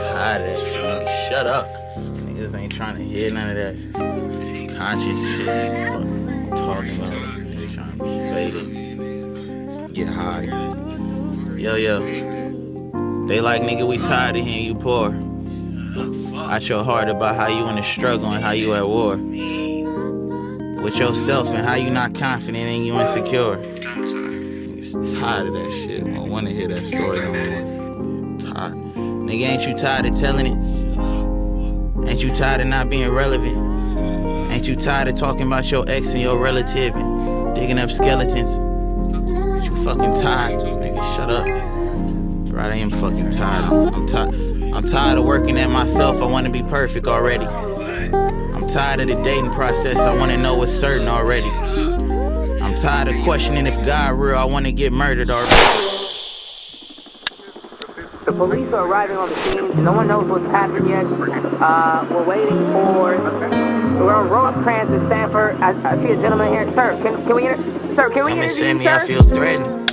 tired of that shit. Nigga, shut up. Niggas ain't trying to hear none of that conscious shit. Fucking talking about. Niggas trying to be faded. Get high. Yo, yo. They like, nigga, we tired of hearing you poor. Out your heart about how you in the struggle and how you at war. With yourself and how you not confident and you insecure. Niggas tired of that shit. I don't wanna hear that story no more. Nigga, ain't you tired of telling it? Ain't you tired of not being relevant? Ain't you tired of talking about your ex and your relative and digging up skeletons? Ain't you fucking tired? Nigga, shut up. Right, I am fucking tired. I'm, I'm tired. I'm tired of working at myself. I wanna be perfect already. I'm tired of the dating process. I wanna know what's certain already. I'm tired of questioning if God real. I wanna get murdered already. The police are arriving on the scene. No one knows what's happened yet. Uh, we're waiting for. We're on Rosecrans in Stanford. I, I see a gentleman here. Sir, can, can we inter- Sir, can we Come and send me, I feel threatened.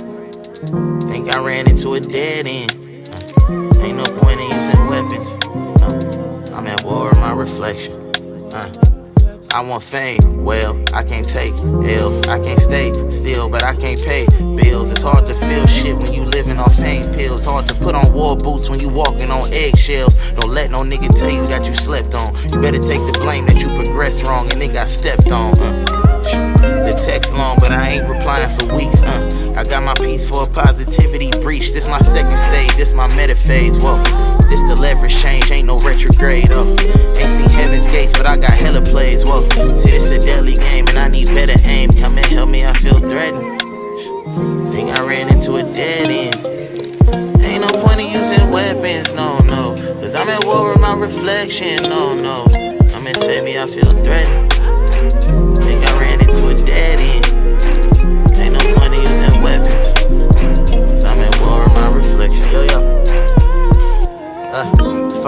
Think I ran into a dead end. Uh, ain't no point in using weapons. No, I'm at war with my reflection. Uh, I want fame, well, I can't take L's. I can't stay still, but I can't pay bills. It's hard to feel shit when you living off pain pills. Hard to put on war boots when you walking on eggshells. Don't let no nigga tell you that you slept on. You better take the blame that you progressed wrong and then got stepped on. Uh. The text long, but I ain't replying for weeks. Uh, my a positivity breach. This my second stage, this my meta phase. Whoa, this the leverage change, ain't no retrograde. Oh, ain't seen heaven's gates, but I got hella plays. Whoa, see this a deadly game, and I need better aim. Come and help me, I feel threatened. Think I ran into a dead end. Ain't no point in using weapons, no, no. Cause I'm at war with my reflection, no, no. Come and save me, I feel threatened.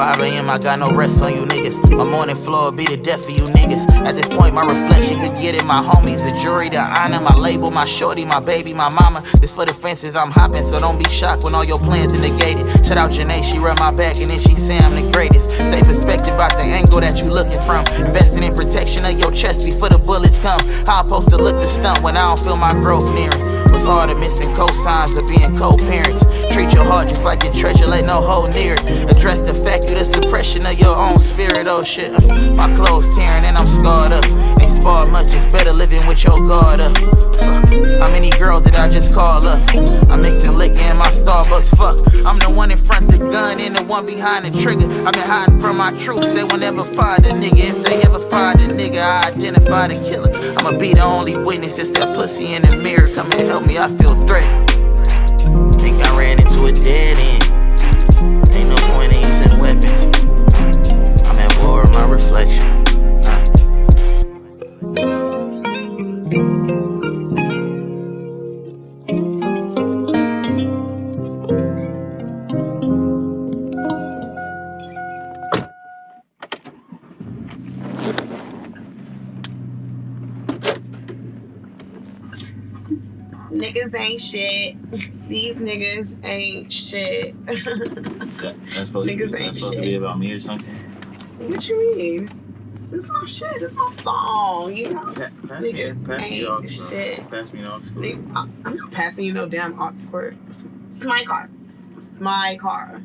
5 a.m. I got no rest on you niggas. My morning floor be the death of you niggas. At this point, my reflection could get it. My homies, the jury, the honor, my label, my shorty, my baby, my mama. This for the fences I'm hopping, so don't be shocked when all your plans are negated. Shout out Janae, she run my back and then she say I'm the greatest. Say perspective about the angle that you looking from. Investing in protection of your chest before the bullets come. How I'm supposed to look the stunt when I don't feel my growth nearing. What's harder, missing cosigns of being co-parents? Treat your heart just like your treasure, let no hole near it. Address the suppression of your own spirit, oh shit. Uh, my clothes tearing and I'm scarred up. Ain't sparred much, it's better living with your guard up. Fuck. How many girls did I just call up? I'm mixing liquor in my Starbucks, fuck. I'm the one in front the gun and the one behind the trigger. I've been hiding from my troops, they will never find a nigga. If they ever find a nigga, I identify the killer. I'ma be the only witness, it's that pussy in the mirror. Come and help me, I feel threatened. Think I ran into a dead end. Niggas ain't shit. These niggas ain't shit. That, that's supposed, to, Niggas be, ain't that's supposed to be about me or something? what you mean? This my shit. This my song. You know. Pa- pass me, Niggas pass me ain't aux, bro. shit. Pass me an aux cord. I- I'm not passing you no damn aux cord. It's, it's my car. It's my car.